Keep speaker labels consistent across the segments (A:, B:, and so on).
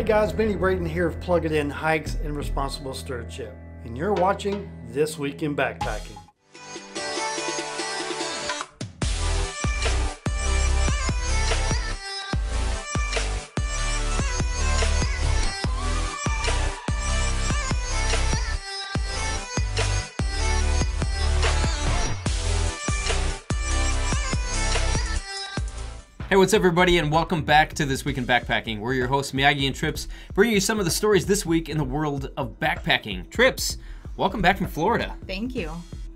A: Hey guys, Benny Braden here of Plug It In Hikes and Responsible Stewardship, and you're watching This Week in Backpacking.
B: What's up, everybody, and welcome back to This Week in Backpacking. We're your hosts, Miyagi and Trips, bringing you some of the stories this week in the world of backpacking. Trips, welcome back from Florida.
C: Thank you.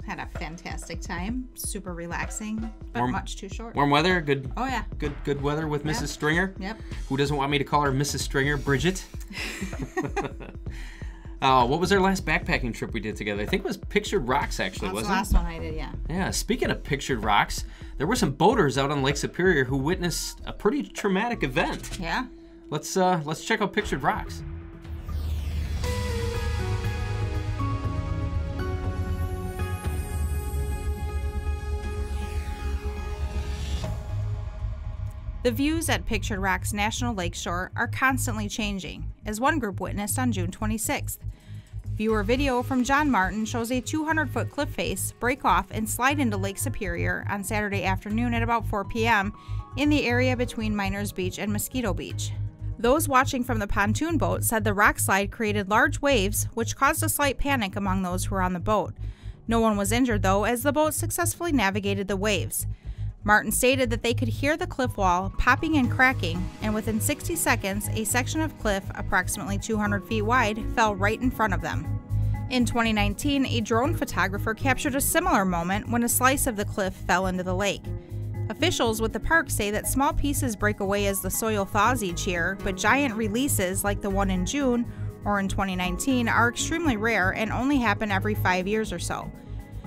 C: Had a fantastic time. Super relaxing, but
B: Warm-
C: much too short.
B: Warm weather, good,
C: Oh yeah.
B: good, good weather with Mrs. Stringer.
C: Yep.
B: Who doesn't want me to call her Mrs. Stringer? Bridget. uh, what was our last backpacking trip we did together? I think it was Pictured Rocks, actually,
C: That's the
B: wasn't
C: last one I did. Yeah.
B: it? Yeah. Speaking of Pictured Rocks, there were some boaters out on Lake Superior who witnessed a pretty traumatic event.
C: Yeah.
B: Let's uh, let's check out Pictured Rocks.
C: The views at Pictured Rocks National Lakeshore are constantly changing, as one group witnessed on June 26th. Viewer video from John Martin shows a 200 foot cliff face break off and slide into Lake Superior on Saturday afternoon at about 4 p.m. in the area between Miners Beach and Mosquito Beach. Those watching from the pontoon boat said the rock slide created large waves, which caused a slight panic among those who were on the boat. No one was injured, though, as the boat successfully navigated the waves. Martin stated that they could hear the cliff wall popping and cracking, and within 60 seconds, a section of cliff approximately 200 feet wide fell right in front of them. In 2019, a drone photographer captured a similar moment when a slice of the cliff fell into the lake. Officials with the park say that small pieces break away as the soil thaws each year, but giant releases like the one in June or in 2019 are extremely rare and only happen every five years or so.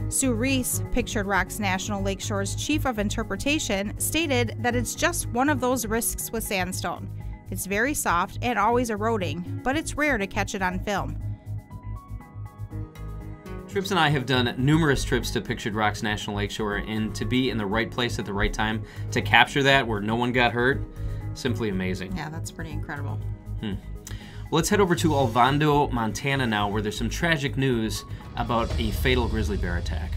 C: Sue Reese, Pictured Rocks National Lakeshore's chief of interpretation, stated that it's just one of those risks with sandstone. It's very soft and always eroding, but it's rare to catch it on film.
B: Trips and I have done numerous trips to Pictured Rocks National Lakeshore, and to be in the right place at the right time to capture that where no one got hurt, simply amazing.
C: Yeah, that's pretty incredible. Hmm.
B: Let's head over to Ovando, Montana now, where there's some tragic news about a fatal grizzly bear attack.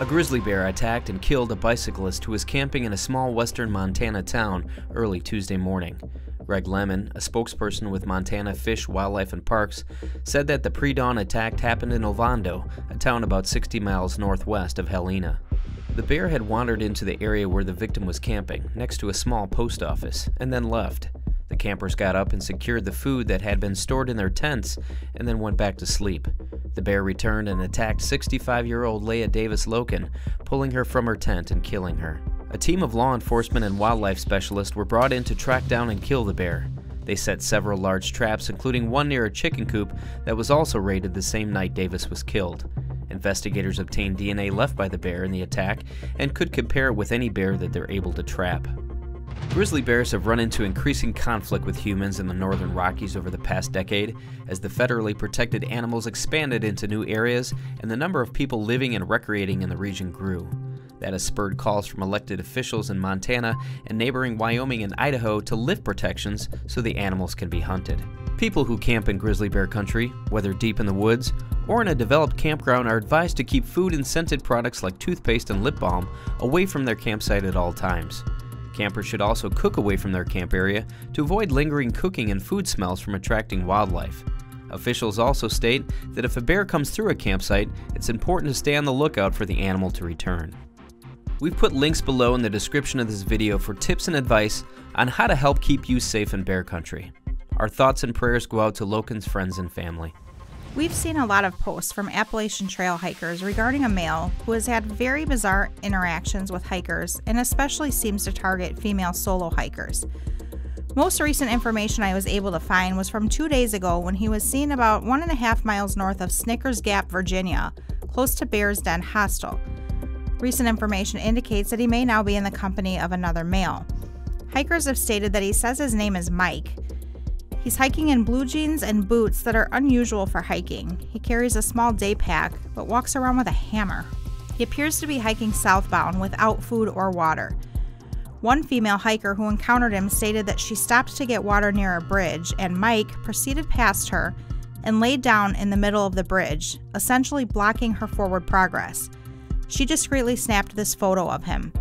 B: A grizzly bear attacked and killed a bicyclist who was camping in a small western Montana town early Tuesday morning. Greg Lemon, a spokesperson with Montana Fish, Wildlife, and Parks, said that the pre dawn attack happened in Ovando, a town about 60 miles northwest of Helena. The bear had wandered into the area where the victim was camping, next to a small post office, and then left. The campers got up and secured the food that had been stored in their tents and then went back to sleep. The bear returned and attacked 65 year old Leah Davis Lokan, pulling her from her tent and killing her. A team of law enforcement and wildlife specialists were brought in to track down and kill the bear. They set several large traps, including one near a chicken coop that was also raided the same night Davis was killed. Investigators obtained DNA left by the bear in the attack and could compare it with any bear that they're able to trap. Grizzly bears have run into increasing conflict with humans in the northern Rockies over the past decade as the federally protected animals expanded into new areas and the number of people living and recreating in the region grew. That has spurred calls from elected officials in Montana and neighboring Wyoming and Idaho to lift protections so the animals can be hunted. People who camp in grizzly bear country, whether deep in the woods or in a developed campground, are advised to keep food and scented products like toothpaste and lip balm away from their campsite at all times. Campers should also cook away from their camp area to avoid lingering cooking and food smells from attracting wildlife. Officials also state that if a bear comes through a campsite, it's important to stay on the lookout for the animal to return. We've put links below in the description of this video for tips and advice on how to help keep you safe in bear country. Our thoughts and prayers go out to Lokan's friends and family.
C: We've seen a lot of posts from Appalachian Trail hikers regarding a male who has had very bizarre interactions with hikers and especially seems to target female solo hikers. Most recent information I was able to find was from two days ago when he was seen about one and a half miles north of Snickers Gap, Virginia, close to Bears Den Hostel. Recent information indicates that he may now be in the company of another male. Hikers have stated that he says his name is Mike. He's hiking in blue jeans and boots that are unusual for hiking. He carries a small day pack, but walks around with a hammer. He appears to be hiking southbound without food or water. One female hiker who encountered him stated that she stopped to get water near a bridge, and Mike proceeded past her and laid down in the middle of the bridge, essentially blocking her forward progress. She discreetly snapped this photo of him.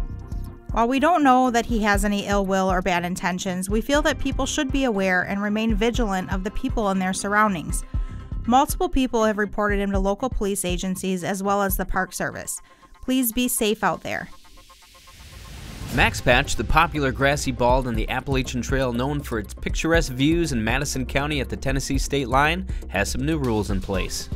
C: While we don't know that he has any ill will or bad intentions, we feel that people should be aware and remain vigilant of the people in their surroundings. Multiple people have reported him to local police agencies as well as the Park Service. Please be safe out there.
B: Max Patch, the popular grassy bald on the Appalachian Trail known for its picturesque views in Madison County at the Tennessee state line, has some new rules in place.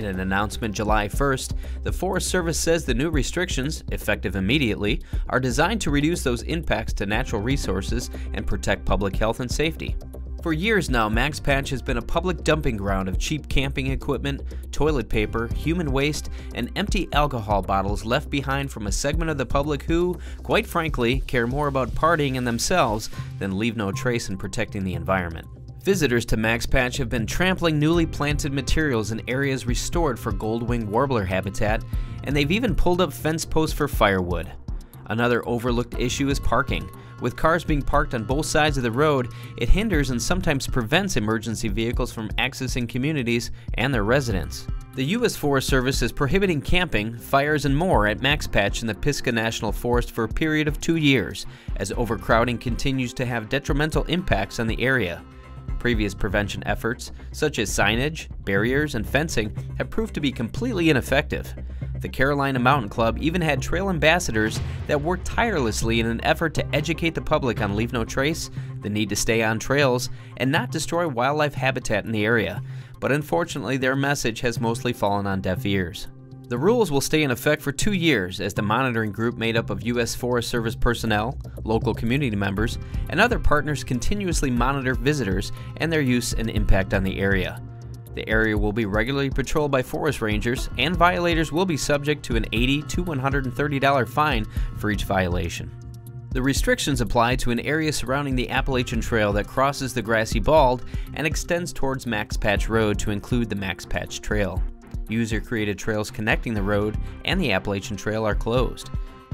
B: In an announcement July 1st, the Forest Service says the new restrictions, effective immediately, are designed to reduce those impacts to natural resources and protect public health and safety. For years now, Max Patch has been a public dumping ground of cheap camping equipment, toilet paper, human waste, and empty alcohol bottles left behind from a segment of the public who, quite frankly, care more about partying and themselves than leave no trace in protecting the environment. Visitors to Max Patch have been trampling newly planted materials in areas restored for gold-winged warbler habitat, and they've even pulled up fence posts for firewood. Another overlooked issue is parking. With cars being parked on both sides of the road, it hinders and sometimes prevents emergency vehicles from accessing communities and their residents. The U.S. Forest Service is prohibiting camping, fires, and more at Max Patch in the Pisgah National Forest for a period of two years, as overcrowding continues to have detrimental impacts on the area. Previous prevention efforts, such as signage, barriers, and fencing, have proved to be completely ineffective. The Carolina Mountain Club even had trail ambassadors that worked tirelessly in an effort to educate the public on Leave No Trace, the need to stay on trails, and not destroy wildlife habitat in the area. But unfortunately, their message has mostly fallen on deaf ears. The rules will stay in effect for two years as the monitoring group made up of U.S. Forest Service personnel, local community members, and other partners continuously monitor visitors and their use and impact on the area. The area will be regularly patrolled by forest rangers, and violators will be subject to an 80 to $130 fine for each violation. The restrictions apply to an area surrounding the Appalachian Trail that crosses the Grassy Bald and extends towards Max Patch Road to include the Max Patch Trail. User created trails connecting the road and the Appalachian Trail are closed.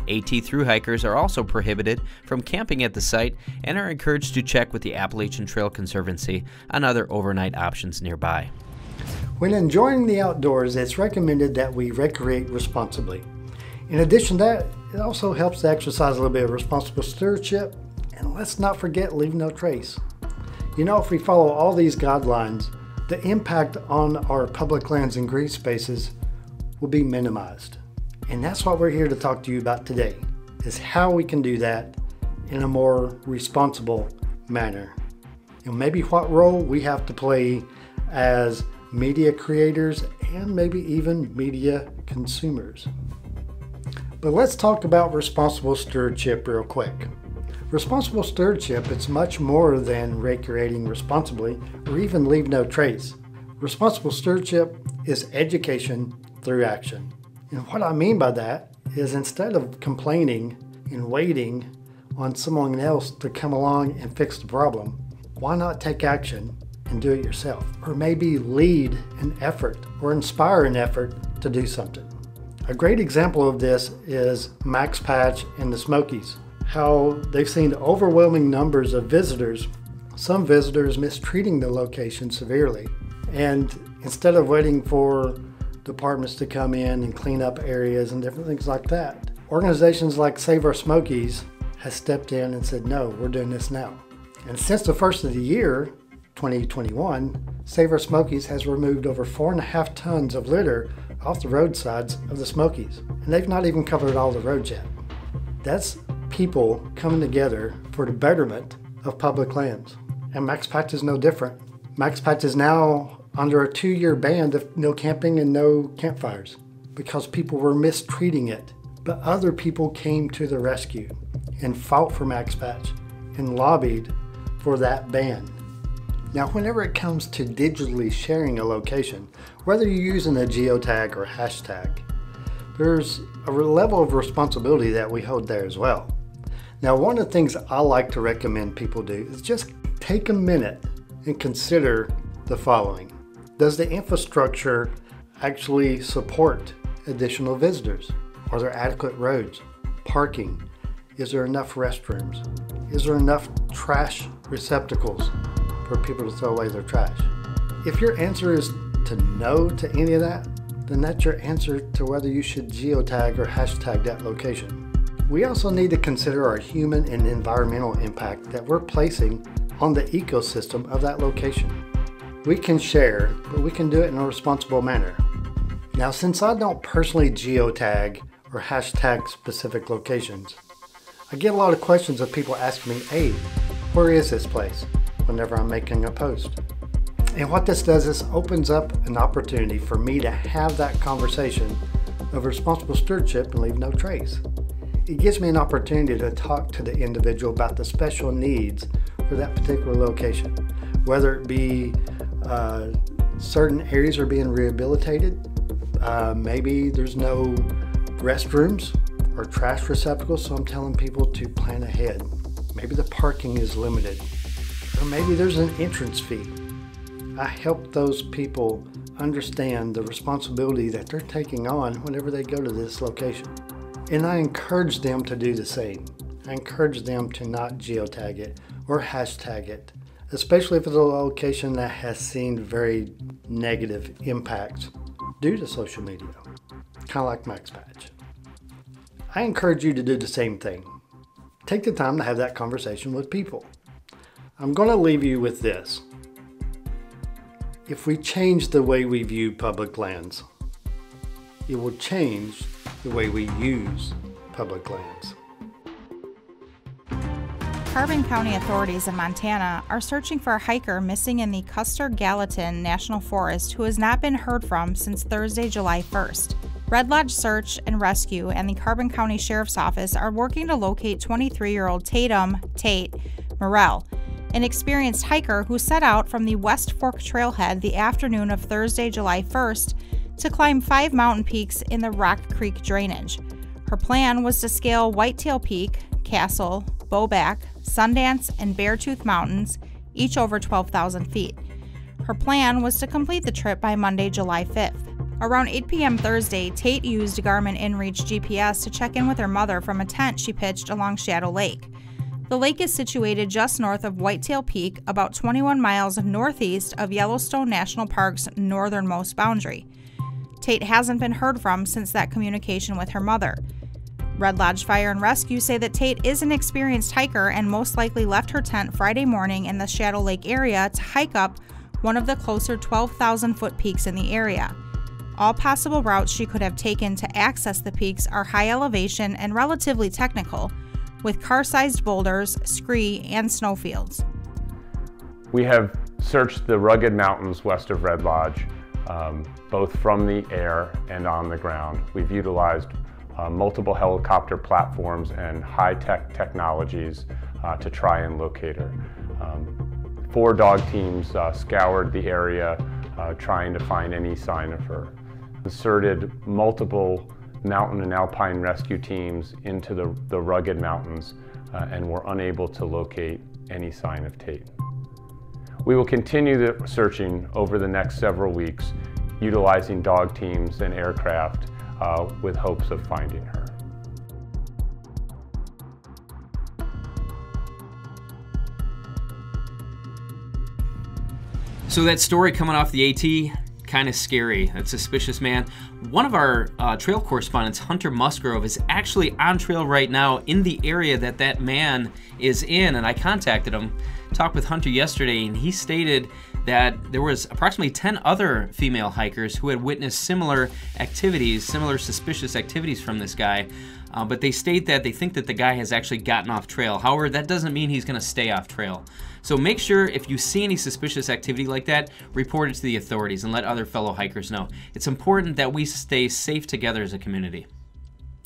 B: AT through hikers are also prohibited from camping at the site and are encouraged to check with the Appalachian Trail Conservancy on other overnight options nearby.
A: When enjoying the outdoors, it's recommended that we recreate responsibly. In addition to that, it also helps to exercise a little bit of responsible stewardship, and let's not forget leave no trace. You know, if we follow all these guidelines, the impact on our public lands and green spaces will be minimized. And that's what we're here to talk to you about today, is how we can do that in a more responsible manner. And maybe what role we have to play as media creators, and maybe even media consumers. But let's talk about responsible stewardship real quick. Responsible stewardship is much more than recreating responsibly or even leave no trace. Responsible stewardship is education through action. And what I mean by that is instead of complaining and waiting on someone else to come along and fix the problem, why not take action and do it yourself. Or maybe lead an effort or inspire an effort to do something. A great example of this is Max Patch and the Smokies. How they've seen overwhelming numbers of visitors, some visitors mistreating the location severely. And instead of waiting for departments to come in and clean up areas and different things like that, organizations like Save Our Smokies has stepped in and said, no, we're doing this now. And since the first of the year, 2021, Save Our Smokies has removed over four and a half tons of litter off the roadsides of the Smokies, and they've not even covered all the roads yet. That's people coming together for the betterment of public lands. And Max Patch is no different. Max Patch is now under a two year ban of no camping and no campfires because people were mistreating it. But other people came to the rescue and fought for Max Patch and lobbied for that ban. Now, whenever it comes to digitally sharing a location, whether you're using a geotag or hashtag, there's a level of responsibility that we hold there as well. Now, one of the things I like to recommend people do is just take a minute and consider the following. Does the infrastructure actually support additional visitors? Are there adequate roads? Parking? Is there enough restrooms? Is there enough trash receptacles for people to throw away their trash? If your answer is to no to any of that, then that's your answer to whether you should geotag or hashtag that location. We also need to consider our human and environmental impact that we're placing on the ecosystem of that location. We can share, but we can do it in a responsible manner. Now, since I don't personally geotag or hashtag specific locations, I get a lot of questions of people asking me, hey, where is this place? whenever I'm making a post. And what this does is opens up an opportunity for me to have that conversation of responsible stewardship and leave no trace. It gives me an opportunity to talk to the individual about the special needs for that particular location, whether it be uh, certain areas are being rehabilitated, uh, maybe there's no restrooms or trash receptacles, so I'm telling people to plan ahead. Maybe the parking is limited, or maybe there's an entrance fee. I help those people understand the responsibility that they're taking on whenever they go to this location. And I encourage them to do the same. I encourage them to not geotag it or hashtag it, especially if it's a location that has seen very negative impacts due to social media, kind of like Max Patch. I encourage you to do the same thing. Take the time to have that conversation with people. I'm going to leave you with this. If we change the way we view public lands, it will change the way we use public lands.
C: Carbon County authorities in Montana are searching for a hiker missing in the Custer Gallatin National Forest who has not been heard from since Thursday, July 1st. Red Lodge Search and Rescue and the Carbon County Sheriff's Office are working to locate 23 year old Tatum Tate Morrell, an experienced hiker who set out from the West Fork Trailhead the afternoon of Thursday, July 1st, to climb five mountain peaks in the Rock Creek drainage. Her plan was to scale Whitetail Peak, Castle, Bowback, Sundance, and Beartooth Mountains, each over 12,000 feet. Her plan was to complete the trip by Monday, July 5th. Around 8 p.m. Thursday, Tate used Garmin InReach GPS to check in with her mother from a tent she pitched along Shadow Lake. The lake is situated just north of Whitetail Peak, about 21 miles northeast of Yellowstone National Park's northernmost boundary. Tate hasn't been heard from since that communication with her mother. Red Lodge Fire and Rescue say that Tate is an experienced hiker and most likely left her tent Friday morning in the Shadow Lake area to hike up one of the closer 12,000 foot peaks in the area. All possible routes she could have taken to access the peaks are high elevation and relatively technical, with car sized boulders, scree, and snowfields.
D: We have searched the rugged mountains west of Red Lodge, um, both from the air and on the ground. We've utilized uh, multiple helicopter platforms and high-tech technologies uh, to try and locate her. Um, four dog teams uh, scoured the area uh, trying to find any sign of her inserted multiple mountain and alpine rescue teams into the, the rugged mountains uh, and were unable to locate any sign of Tate. We will continue the searching over the next several weeks, utilizing dog teams and aircraft uh, with hopes of finding her.
B: So that story coming off the AT, kind of scary. That suspicious man. One of our uh, trail correspondents, Hunter Musgrove, is actually on trail right now in the area that that man is in, and I contacted him, talked with Hunter yesterday, and he stated that there was approximately 10 other female hikers who had witnessed similar activities, similar suspicious activities from this guy. Uh, but they state that they think that the guy has actually gotten off trail. However, that doesn't mean he's going to stay off trail. So make sure if you see any suspicious activity like that, report it to the authorities and let other fellow hikers know. It's important that we stay safe together as a community.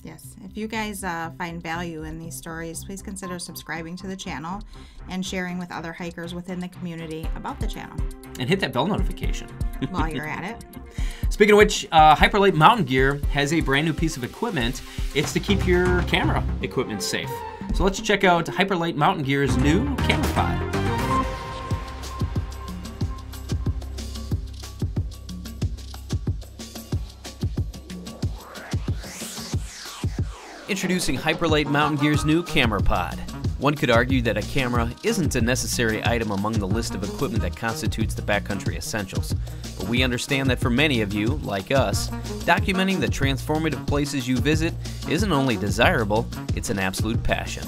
C: Yes, if you guys uh, find value in these stories, please consider subscribing to the channel and sharing with other hikers within the community about the channel.
B: And hit that bell notification.
C: While you're at it.
B: Speaking of which, uh, Hyperlite Mountain Gear has a brand new piece of equipment. It's to keep your camera equipment safe. So let's check out Hyperlite Mountain Gear's new camera pod. Introducing Hyperlite Mountain Gear's new Camera Pod. One could argue that a camera isn't a necessary item among the list of equipment that constitutes the backcountry essentials. But we understand that for many of you, like us, documenting the transformative places you visit isn't only desirable, it's an absolute passion.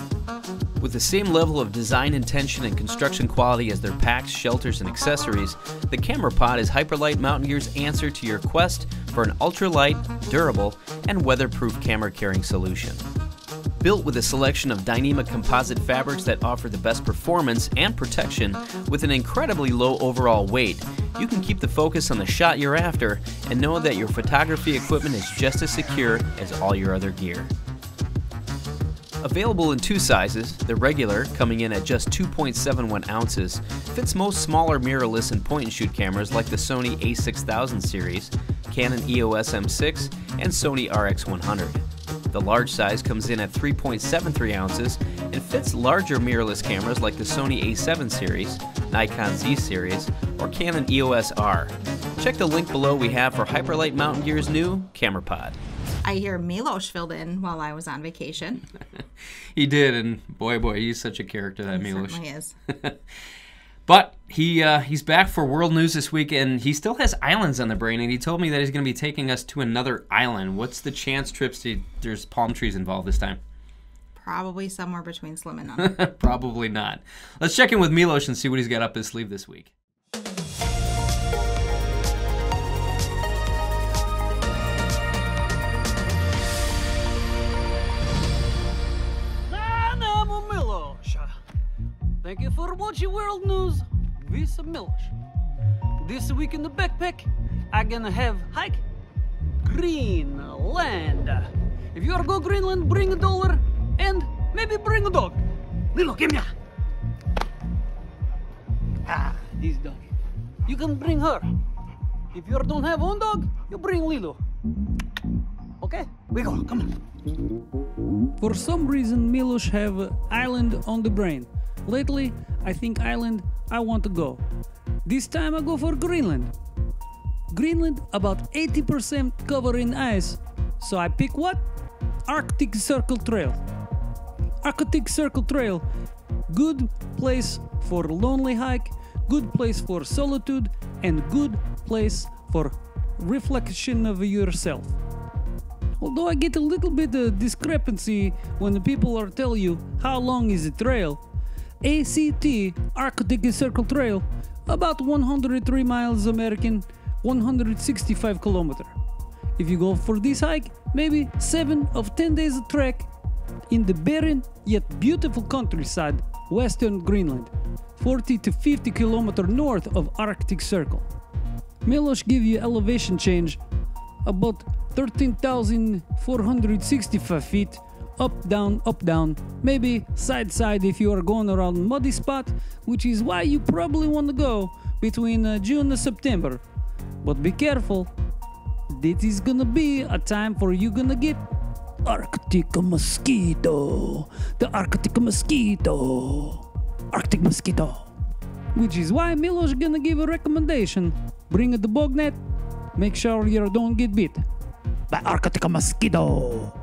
B: With the same level of design intention and construction quality as their packs, shelters, and accessories, the Camera Pod is Hyperlite Mountain Gear's answer to your quest for an ultralight, durable, and weatherproof camera carrying solution. Built with a selection of Dyneema composite fabrics that offer the best performance and protection with an incredibly low overall weight, you can keep the focus on the shot you're after and know that your photography equipment is just as secure as all your other gear. Available in two sizes, the regular, coming in at just 2.71 ounces, fits most smaller mirrorless and point and shoot cameras like the Sony a6000 series, Canon EOS M6, and Sony RX100. The large size comes in at 3.73 ounces and fits larger mirrorless cameras like the Sony a7 series, Nikon Z series, or Canon EOS R. Check the link below we have for Hyperlite Mountain Gear's new Camera Pod.
C: I hear Milos filled in while I was on vacation.
B: he did, and boy, boy, he's such a character, that
C: He
B: Milos.
C: certainly is.
B: But he uh, he's back for World News this week, and he still has islands on the brain. And he told me that he's going to be taking us to another island. What's the chance, Trips? To, there's palm trees involved this time.
C: Probably somewhere between slim and none.
B: Probably not. Let's check in with Milos and see what he's got up his sleeve this week.
E: Thank you for watching World News with Milosh. This week in the backpack, I'm gonna have hike Greenland. If you are go Greenland, bring a dollar and maybe bring a dog. Lilo, give me. Ah, this dog. You can bring her. If you don't have one dog, you bring Lilo. Okay, we go. Come on.
F: For some reason, Milos have island on the brain. Lately, I think island I want to go. This time I go for Greenland. Greenland about 80% covered in ice. So I pick what? Arctic Circle Trail. Arctic Circle Trail, good place for lonely hike, good place for solitude, and good place for reflection of yourself. Although I get a little bit of discrepancy when people are tell you how long is the trail. ACT Arctic Circle Trail about 103 miles American, 165 kilometer. If you go for this hike, maybe 7 of 10 days of trek in the barren yet beautiful countryside western Greenland, 40 to 50 kilometer north of Arctic Circle. Milos give you elevation change about 13,465 feet up down up down. Maybe side side if you are going around muddy spot which is why you probably want to go between uh, June and September. But be careful. This is gonna be a time for you gonna get Arctic mosquito. The Arctic mosquito. Arctic mosquito. Which is why Milos gonna give a recommendation. Bring the bog net make sure you don't get bit by Arctic mosquito.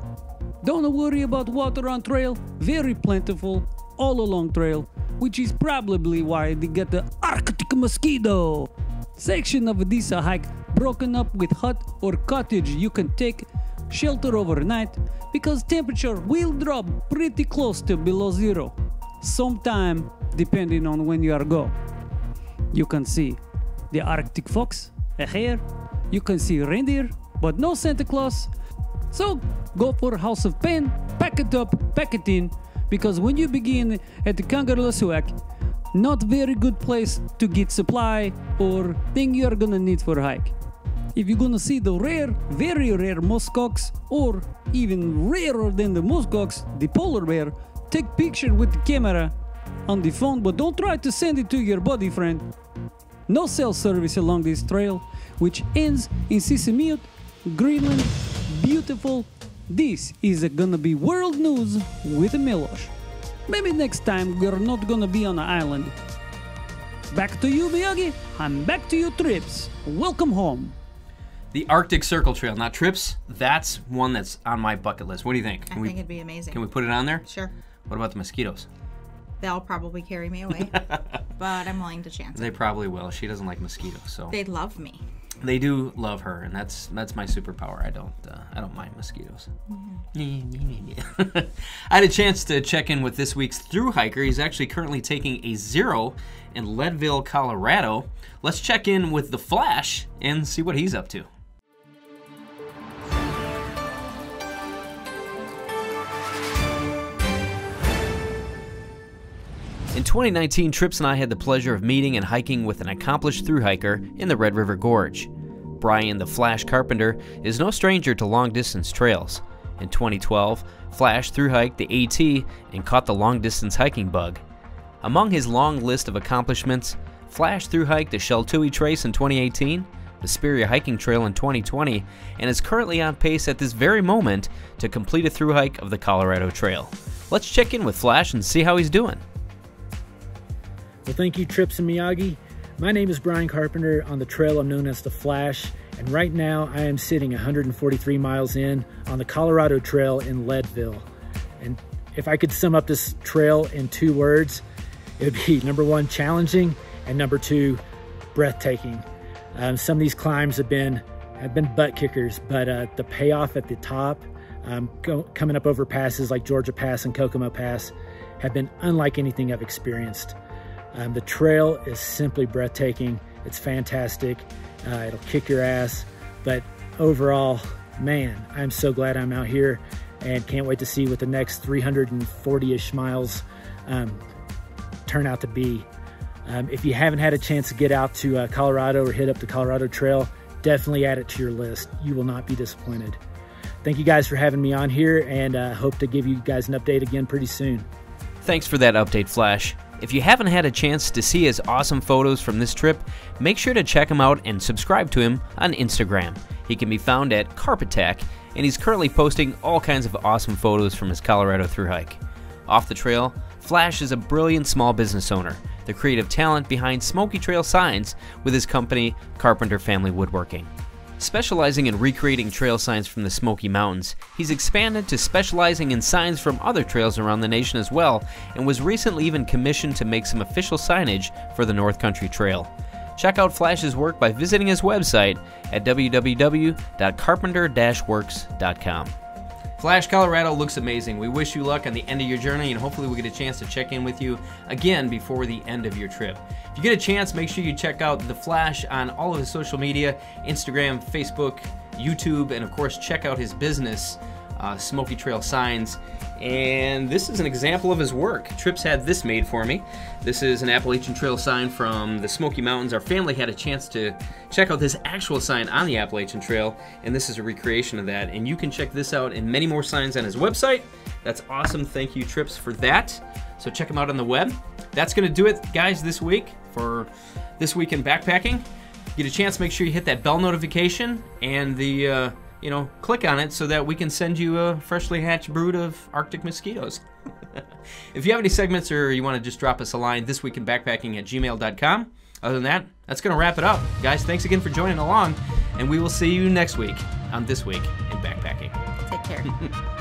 F: Don't worry about water on trail, very plentiful all along trail, which is probably why they get the Arctic mosquito. Section of this hike broken up with hut or cottage you can take shelter overnight because temperature will drop pretty close to below zero sometime depending on when you are go. You can see the Arctic fox, a hare, you can see reindeer, but no Santa Claus. So go for House of Pain, pack it up, pack it in, because when you begin at the Kangerlussuaq, not very good place to get supply or thing you're gonna need for hike. If you're gonna see the rare, very rare muskox, or even rarer than the muskox, the polar bear, take picture with the camera on the phone, but don't try to send it to your buddy friend. No cell service along this trail, which ends in Sisimiut, Greenland. Beautiful. This is gonna be world news with Milos. Maybe next time we're not gonna be on an island. Back to you, Miyagi. I'm back to you, Trips. Welcome home.
B: The Arctic Circle Trail. not trips, that's one that's on my bucket list. What do you think?
C: I
B: Can we,
C: think it'd be amazing.
B: can we put it on there?
C: Sure.
B: What about the mosquitoes?
C: They'll probably carry me away, but I'm willing to chance it.
B: They probably will. She doesn't like mosquitoes, so
C: They love me.
B: They do love her, and that's that's my superpower. I don't uh, I don't mind mosquitoes. I had a chance to check in with this week's through hiker. He's actually currently taking a zero in Leadville, Colorado. Let's check in with the Flash and see what he's up to. In 2019, Trips and I had the pleasure of meeting and hiking with an accomplished through hiker in the Red River Gorge. Brian the Flash Carpenter is no stranger to long distance trails. In 2012, Flash through hiked the AT and caught the long distance hiking bug. Among his long list of accomplishments, Flash through hiked the Sheltowee Trace in 2018, the Superior Hiking Trail in 2020, and is currently on pace at this very moment to complete a through hike of the Colorado Trail. Let's check in with Flash and see how he's doing.
G: Thank you, Trips and Miyagi. My name is Brian Carpenter on the trail I'm known as the Flash, and right now I am sitting 143 miles in on the Colorado Trail in Leadville. And if I could sum up this trail in two words, it would be number one, challenging, and number two, breathtaking. Um, some of these climbs have been have been butt kickers, but uh, the payoff at the top, um, go, coming up over passes like Georgia Pass and Kokomo Pass, have been unlike anything I've experienced. Um, the trail is simply breathtaking. It's fantastic. Uh, it'll kick your ass. But overall, man, I'm so glad I'm out here and can't wait to see what the next 340-ish miles um, turn out to be. Um, if you haven't had a chance to get out to uh, Colorado or hit up the Colorado Trail, definitely add it to your list. You will not be disappointed. Thank you guys for having me on here and uh, hope to give you guys an update again pretty soon.
B: Thanks for that update, Flash. If you haven't had a chance to see his awesome photos from this trip, make sure to check him out and subscribe to him on Instagram. He can be found at Carpetac, and he's currently posting all kinds of awesome photos from his Colorado through hike. Off the trail, Flash is a brilliant small business owner, the creative talent behind Smoky Trail Signs with his company, Carpenter Family Woodworking. Specializing in recreating trail signs from the Smoky Mountains, he's expanded to specializing in signs from other trails around the nation as well, and was recently even commissioned to make some official signage for the North Country Trail. Check out Flash's work by visiting his website at www.carpenter-works.com. Flash Colorado looks amazing. We wish you luck on the end of your journey, and hopefully, we get a chance to check in with you again before the end of your trip. If you get a chance, make sure you check out The Flash on all of his social media Instagram, Facebook, YouTube, and of course, check out his business, uh, Smoky Trail Signs. And this is an example of his work. Trips had this made for me. This is an Appalachian Trail sign from the Smoky Mountains. Our family had a chance to check out this actual sign on the Appalachian Trail, and this is a recreation of that. And you can check this out and many more signs on his website. That's awesome. Thank you, Trips, for that. So check him out on the web. That's going to do it, guys, this week for This Week in Backpacking. Get a chance, make sure you hit that bell notification and the. Uh, you know, click on it so that we can send you a freshly hatched brood of Arctic mosquitoes. if you have any segments or you want to just drop us a line, this week in backpacking at gmail.com. Other than that, that's going to wrap it up. Guys, thanks again for joining along, and we will see you next week on This Week in Backpacking.
C: Take care.